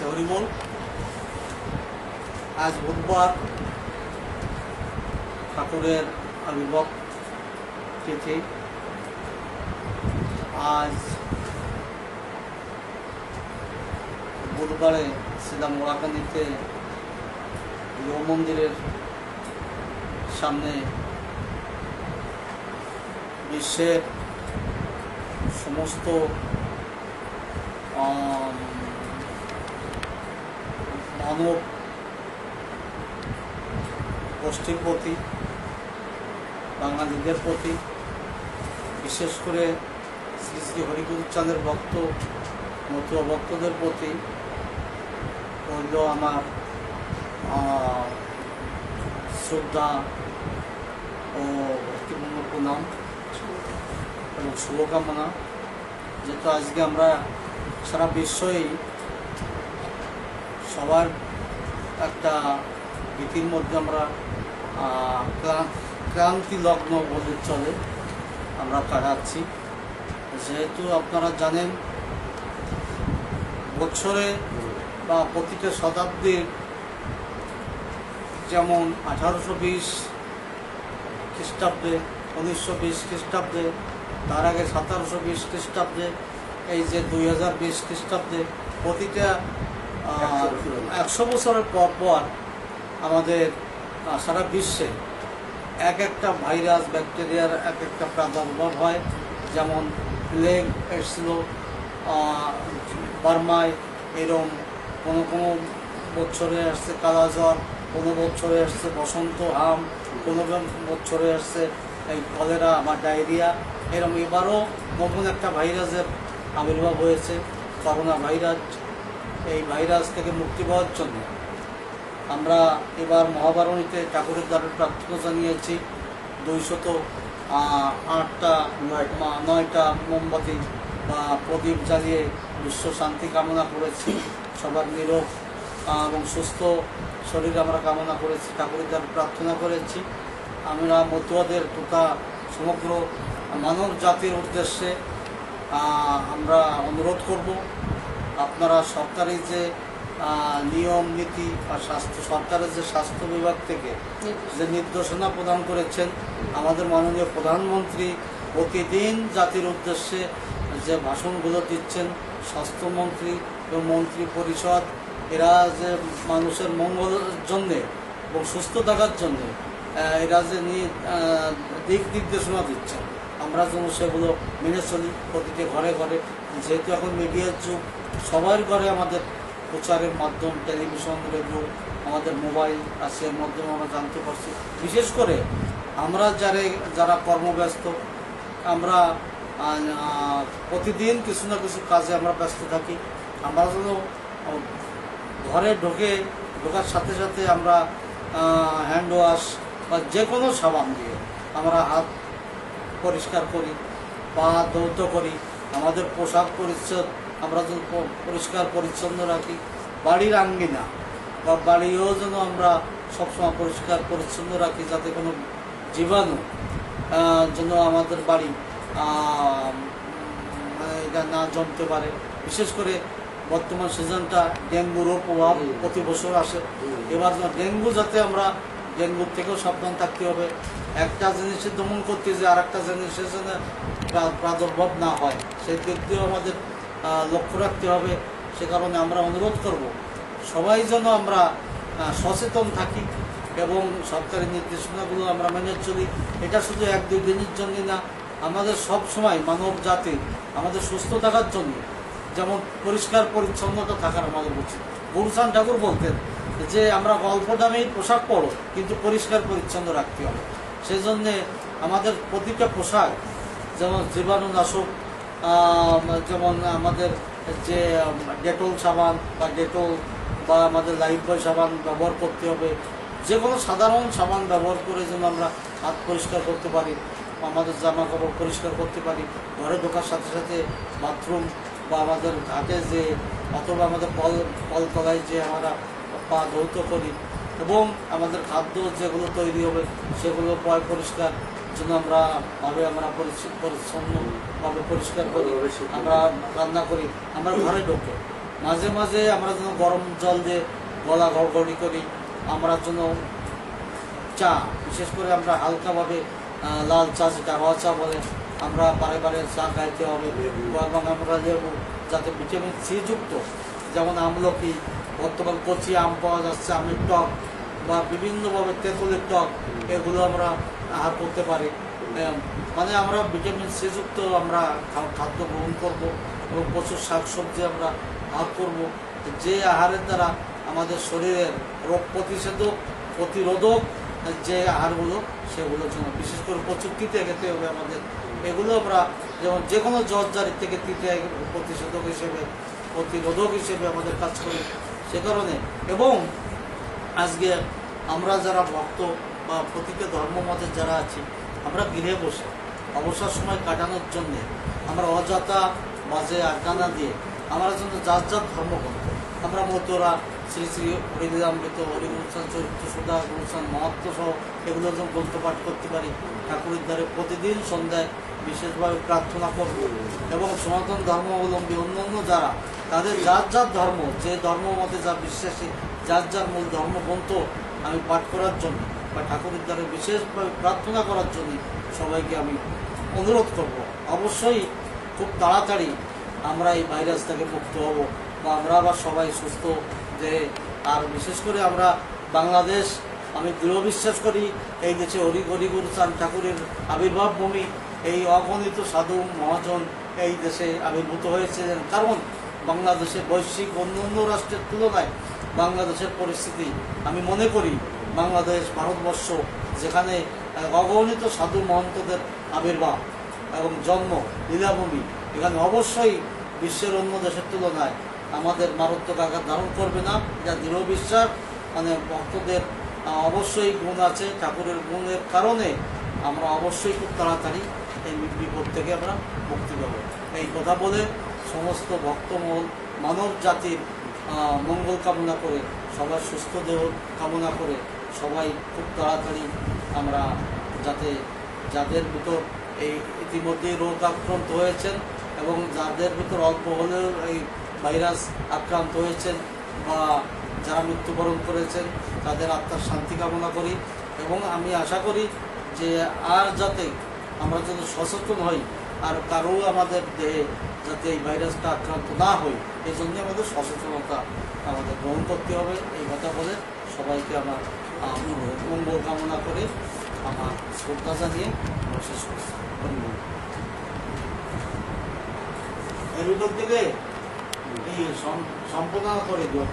হরিমল আজ বুধবার, ঠাকুরের আবির্ভাব তিথি আজ বুধবারে শ্রীরাম মোড়াকান্দিতে গৃহ মন্দিরের সামনে বিশ্বের সমস্ত আম, গোষ্ঠীর প্রতি বাঙালিদের প্রতি বিশেষ করে শ্রী শ্রী হরিগুরুচাঁদের ভক্ত মতুয়া ভক্তদের প্রতি রইল আমার শ্রদ্ধা ও ভক্তিপূর্ণ প্রণাম এবং শুভকামনা যেহেতু আজকে আমরা সারা বিশ্বই সবার একটা ভীতির মধ্যে আমরা ক্রান্তি লগ্ন বলে চলে, আমরা কাটাচ্ছি যেহেতু আপনারা জানেন, বছরে বা প্রতিটা শতাব্দীর যেমন আঠারোশো বিশ খ্রিস্টাব্দে, উনিশশো বিশ খ্রিস্টাব্দে, তার আগে সতেরোশো বিশ খ্রিস্টাব্দে, এই যে দুই হাজার বিশ খ্রিস্টাব্দে প্রতিটা একশো বছরের পর পর আমাদের সারা বিশ্বে এক একটা ভাইরাস, ব্যাকটেরিয়ার এক একটা প্রাদুর্ভাব হয়। যেমন প্লেগ এসছিল বার্মায় এরম কোনো কোনো বছরে আসছে কালাজ্বর, কোনো বছরে আসছে বসন্ত হাম, কোনো বছরে আসছে এই কলেরা বা ডায়রিয়া। এরম এবারও নতুন একটা ভাইরাসের আবির্ভাব হয়েছে, করোনা ভাইরাস। এই ভাইরাস থেকে মুক্তি পাওয়ার জন্য আমরা এবার মহাবারণীতে ঠাকুরের দ্বারা প্রার্থনা জানিয়েছি। দুইশত আটটা মা- নয়টা মোমবাতি বা প্রদীপ জ্বালিয়ে বিশ্ব শান্তি কামনা করেছি। সবার নিরোগ এবং সুস্থ শরীর আমরা কামনা করেছি, ঠাকুরের দ্বারা প্রার্থনা করেছি। আমরা মতুয়াদের তথা সমগ্র মানব জাতির উদ্দেশ্যে আমরা অনুরোধ করব। আপনারা সরকারি যে নিয়ম নীতি বা স্বাস্থ্য সরকারের যে স্বাস্থ্য বিভাগ থেকে যে নির্দেশনা প্রদান করেছেন আমাদের মাননীয় প্রধানমন্ত্রী প্রতিদিন জাতির উদ্দেশ্যে যে ভাষণগুলো দিচ্ছেন স্বাস্থ্যমন্ত্রী এবং মন্ত্রী পরিষদ এরা যে মানুষের মঙ্গলের জন্যে এবং সুস্থ থাকার জন্যে এরা যে দিক নির্দেশনা দিচ্ছেন। আমরা যেন সেগুলো মেনে চলি প্রতিটি ঘরে ঘরে। যেহেতু এখন মিডিয়ার যুগ, সবার ঘরে আমাদের প্রচারের মাধ্যম, টেলিভিশন, রেডিও, আমাদের মোবাইল আছে, এর মাধ্যমে আমরা জানতে পারছি। বিশেষ করে আমরা যারা যারা কর্মব্যস্ত, আমরা প্রতিদিন কিছু না কিছু কাজে আমরা ব্যস্ত থাকি। আমরা যেন ঘরে ঢোকে, ঢোকার সাথে সাথে আমরা হ্যান্ড ওয়াশ বা যে কোনো সাবান দিয়ে আমরা হাত পরিষ্কার করি পা দৌত করি আমাদের পোশাক পরিচ্ছদ আমরা যেন পরিষ্কার পরিচ্ছন্ন রাখি। বাড়ির আঙ্গিনা বা বাড়িও যেন আমরা সবসময় পরিষ্কার পরিচ্ছন্ন রাখি যাতে কোনো জীবাণু যেন আমাদের বাড়ি এটা না জমতে পারে। বিশেষ করে বর্তমান সিজনটা ডেঙ্গুরও প্রভাব প্রতি বছর আসে। এবার ডেঙ্গু যাতে আমরা ডেঙ্গুর থেকেও সাবধান থাকতে হবে। একটা জিনিসের দমন করতে যে আর একটা জিনিসের জন্য প্রা- প্রাদুর্ভাব না হয়, সেই দিক দিয়েও আমাদের লক্ষ্য রাখতে হবে। সে কারণে আমরা অনুরোধ করব, সবাই যেন আমরা সচেতন থাকি এবং সরকারি নির্দেশনাগুলো আমরা মেনে চলি। এটা শুধু এক দুই দিনের জন্য না, আমাদের সব সময় মানব জাতি আমাদের সুস্থ থাকার জন্য যেমন পরিষ্কার পরিচ্ছন্নতা থাকার আমাদের উচিত। গুরুচান ঠাকুর বলতেন যে আমরা অল্প দামি পোশাক পরো কিন্তু পরিষ্কার পরিচ্ছন্ন রাখতে হবে। সেই জন্যে আমাদের প্রতিটা পোশাক, যেমন জীবাণুনাশক যেমন আমাদের যে ডেটল সাবান বা ডেটল বা আমাদের লাইফ বয় সাবান ব্যবহার করতে হবে। যে কোনো সাধারণ সাবান ব্যবহার করে যেন আমরা হাত পরিষ্কার করতে পারি, আমাদের জামা কাপড় পরিষ্কার করতে পারি, ঘরে ঢোকার সাথে সাথে বাথরুম বা আমাদের ঘাটে যে, অথবা আমাদের কল, কলতলায় যে আমরা পা ধৌত করি। এবং আমাদের খাদ্য যেগুলো তৈরি হবে, সেগুলো পয় পরিষ্কার। জন্য আমরা ভাবে আমরা পরিচ্ছ- পরিচ্ছন্নভাবে পরিষ্কার করি, আমরা রান্না করি, আমরা ঘরে ঢোকে। মাঝে মাঝে আমরা যেন গরম জল দিয়ে গলা গড়গড়ি করি, আমরা যেন চা, বিশেষ করে আমরা হালকাভাবে লাল চা যেটা হওয়া চা বলে, আমরা বারে বারে চা খাইতে হবে। আমরা যাতে ভিটামিন সি যুক্ত যেমন আমলকি, বর্তমান কচি আম পাওয়া যাচ্ছে, আমের টক বা বিভিন্নভাবে তেঁতুলের টক, এগুলো আমরা আহার করতে পারি। মানে আমরা ভিটামিন সি যুক্ত আমরা খাদ্য গ্রহণ করব এবং প্রচুর শাকসবজি আমরা আহার করব। যে আহারের দ্বারা আমাদের শরীরের রোগ প্রতিষেধক, প্রতিরোধক যে আহারগুলো, সেগুলো জন্য বিশেষ করে প্রচুর তিতে খেতে হবে আমাদের। এগুলো আমরা যেমন যে কোনো জ্বর জারি থেকে তিতে প্রতিষেধক হিসেবে প্রতিরোধক হিসেবে আমাদের কাজ করে সে কারণে। এবং আজকে আমরা যারা ভক্ত বা প্রতিটা ধর্মমতের যারা আছি, আমরা গৃহে বসে অবসর সময় কাটানোর জন্যে আমরা অযথা বাজে আড্ডা না দিয়ে আমরা যেন যার যার ধর্মগ্রন্থ আমরা মতোরা শ্রী শ্রী হরিদামৃত হরিগুরুস্থান, চরিত্র সুধা, গুরুস্থান মহাত্ম সহ এগুলো যেন গ্রন্থ পাঠ করতে পারি। ঠাকুরের দ্বারে প্রতিদিন সন্ধ্যায় বিশেষভাবে প্রার্থনা করব। এবং সনাতন ধর্মাবলম্বী অন্যান্য যারা তাদের যার যার ধর্ম, যে ধর্ম মতে যা বিশ্বাসী, যার যার মূল ধর্মগ্রন্থ আমি পাঠ করার জন্য বা ঠাকুরের দ্বারা বিশেষভাবে প্রার্থনা করার জন্য সবাইকে আমি অনুরোধ করব। অবশ্যই খুব তাড়াতাড়ি আমরা এই ভাইরাস থেকে মুক্ত হব বা আমরা আবার সবাই সুস্থ যে, আর বিশেষ করে আমরা বাংলাদেশ, আমি দৃঢ় বিশ্বাস করি, এই দেশে হরি হরি গুরু চান ঠাকুরের আবির্ভাব ভূমি, এই অগণিত সাধু মহাজন এই দেশে আবির্ভূত হয়েছে কারণ বাংলাদেশের বৈশ্বিক অন্য অন্য রাষ্ট্রের তুলনায় বাংলাদেশের পরিস্থিতি আমি মনে করি বাংলাদেশ, ভারতবর্ষ যেখানে অগণিত সাধু মহন্তদের আবির্ভাব এবং জন্ম, লীলাভূমি, এখানে অবশ্যই বিশ্বের অন্য দেশের তুলনায় আমাদের মারাত্মক আঘাত ধারণ করবে না। যা দৃঢ় বিশ্বাস। মানে ভক্তদের অবশ্যই গুণ আছে। ঠাকুরের গুণের কারণে আমরা অবশ্যই খুব তাড়াতাড়ি এই বিপদ থেকে আমরা মুক্তি পাব। এই কথা বলে সমস্ত ভক্তমহল মানব জাতির মঙ্গল কামনা করে, সবার সুস্থ দেহ কামনা করে সবাই খুব তাড়াতাড়ি আমরা যাতে, যাদের ভিতর এই ইতিমধ্যে রোগ আক্রান্ত হয়েছেন এবং যাদের ভিতর অল্প হলেও এই ভাইরাস আক্রান্ত হয়েছেন বা যারা মৃত্যুবরণ করেছেন, তাদের আত্মার শান্তি কামনা করি এবং আমি আশা করি যে আর যাতে আমরা যেন সচেতন হই আর কারও আমাদের দেহে যাতে এই ভাইরাসটা আক্রান্ত না হয়, এই জন্য আমাদের সচেতনতা আমাদের গ্রহণ করতে হবে। এই কথা বলে সবাইকে আমার মঙ্গল কামনা করে আমার শ্রদ্ধা জানিয়ে শেষ করছি। ধন্যবাদ। এর ভিতর থেকে এই সম্পাদনা করে দিও।